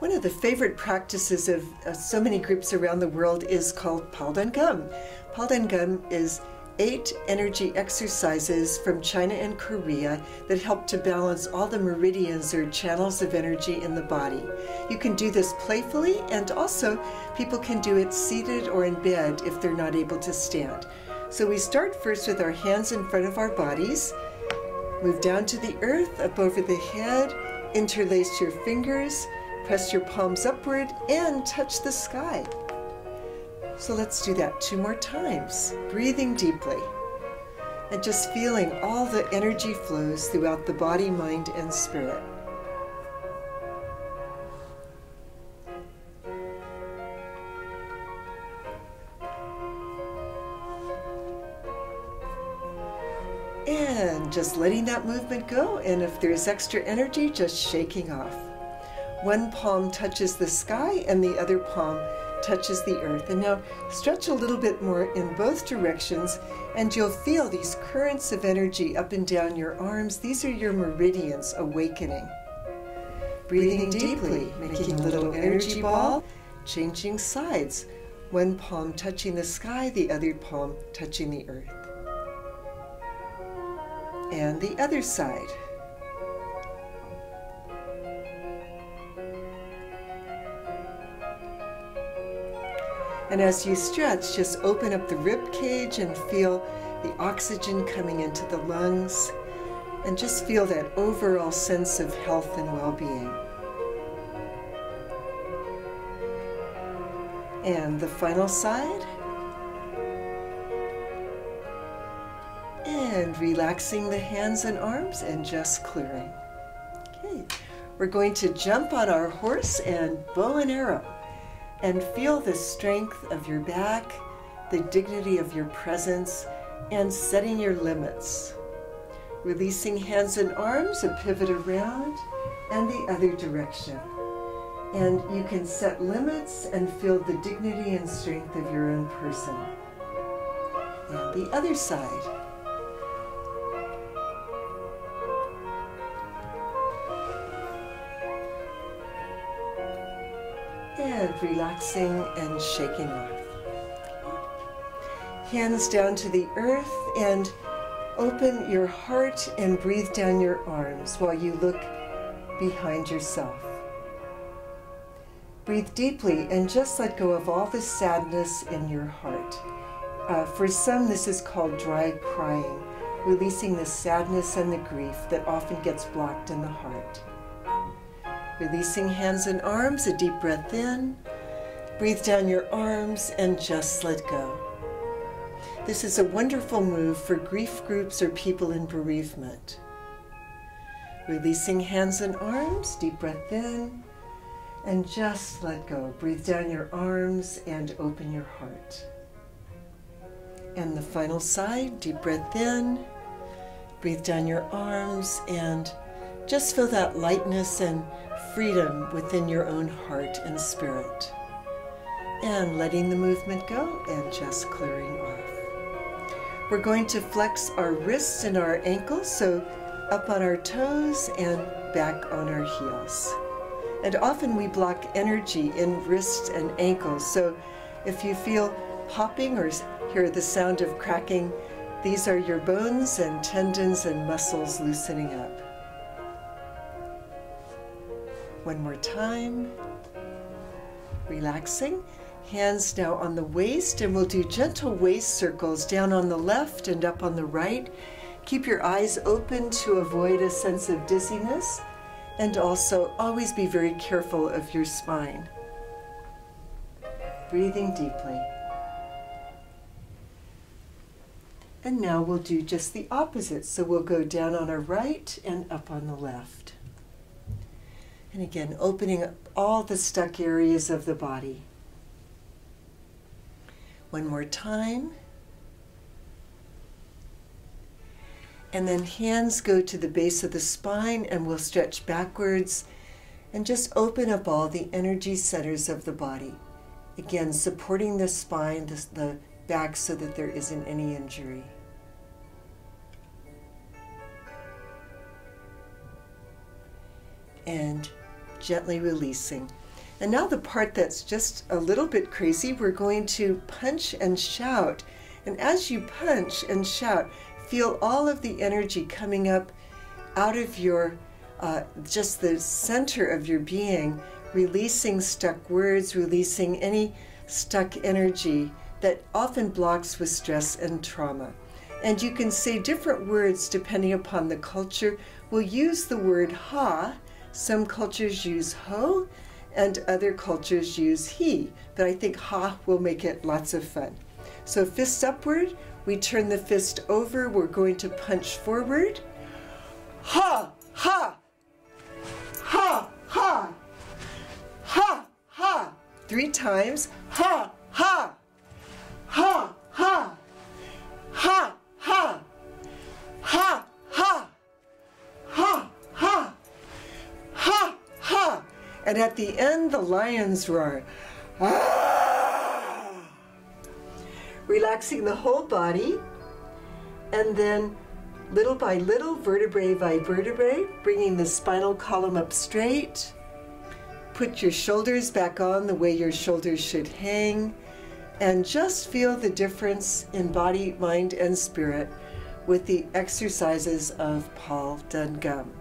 One of the favorite practices of uh, so many groups around the world is called. Pal Dan Gum is eight energy exercises from China and Korea that help to balance all the meridians or channels of energy in the body. You can do this playfully, and also people can do it seated or in bed if they're not able to stand. So we start first with our hands in front of our bodies, move down to the earth, up over the head, interlace your fingers, press your palms upward, and touch the sky. So let's do that two more times, breathing deeply and just feeling all the energy flows throughout the body, mind, and spirit. And just letting that movement go, and if there's extra energy, just shaking off. One palm touches the sky, and the other palm touches the earth. And now stretch a little bit more in both directions and you'll feel these currents of energy up and down your arms. These are your meridians awakening. Breathing deeply, making a little energy ball, changing sides. One palm touching the sky, the other palm touching the earth. And the other side. And as you stretch, just open up the rib cage and feel the oxygen coming into the lungs and just feel that overall sense of health and well-being. And the final side. And relaxing the hands and arms and just clearing. Okay, we're going to jump on our horse and bow and arrow and feel the strength of your back, the dignity of your presence, and setting your limits. Releasing hands and arms, a pivot around, and the other direction. And you can set limits and feel the dignity and strength of your own person. And the other side. And relaxing and shaking off. Hands down to the earth and open your heart and breathe down your arms while you look behind yourself. Breathe deeply and just let go of all the sadness in your heart. Uh, for some, this is called dry crying, releasing the sadness and the grief that often gets blocked in the heart. Releasing hands and arms, a deep breath in. Breathe down your arms and just let go. This is a wonderful move for grief groups or people in bereavement. Releasing hands and arms, deep breath in, and just let go. Breathe down your arms and open your heart. And the final side, deep breath in, breathe down your arms, and just feel that lightness and freedom within your own heart and spirit. And letting the movement go and just clearing off. We're going to flex our wrists and our ankles, so up on our toes and back on our heels. And often we block energy in wrists and ankles, so if you feel popping or hear the sound of cracking, these are your bones and tendons and muscles loosening up. One more time. Relaxing. Hands now on the waist, and we'll do gentle waist circles down on the left and up on the right. Keep your eyes open to avoid a sense of dizziness, and also always be very careful of your spine. Breathing deeply. And now we'll do just the opposite. So we'll go down on our right and up on the left. And again, opening up all the stuck areas of the body. One more time. And then hands go to the base of the spine and we'll stretch backwards and just open up all the energy centers of the body. Again, supporting the spine, the, the back so that there isn't any injury. And gently releasing. And now the part that's just a little bit crazy, we're going to punch and shout. And as you punch and shout, feel all of the energy coming up out of your, uh, just the center of your being, releasing stuck words, releasing any stuck energy that often blocks with stress and trauma. And you can say different words depending upon the culture. We'll use the word ha. Some cultures use ho, and other cultures use he. But I think ha will make it lots of fun. So fists upward, we turn the fist over, we're going to punch forward. Ha, ha, ha, ha, ha, ha. Three times. Ha, ha, ha, And at the end, the lion's roar. Ah! Relaxing the whole body. And then, little by little, vertebrae by vertebrae, bringing the spinal column up straight. Put your shoulders back on the way your shoulders should hang and just feel the difference in body, mind, and spirit with the exercises of Pal Dan Gum.